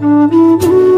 嗯。